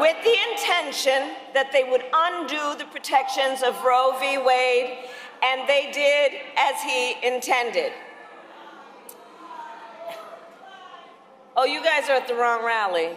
with the intention that they would undo the protections of Roe v. Wade, and they did as he intended. Oh, you guys are at the wrong rally.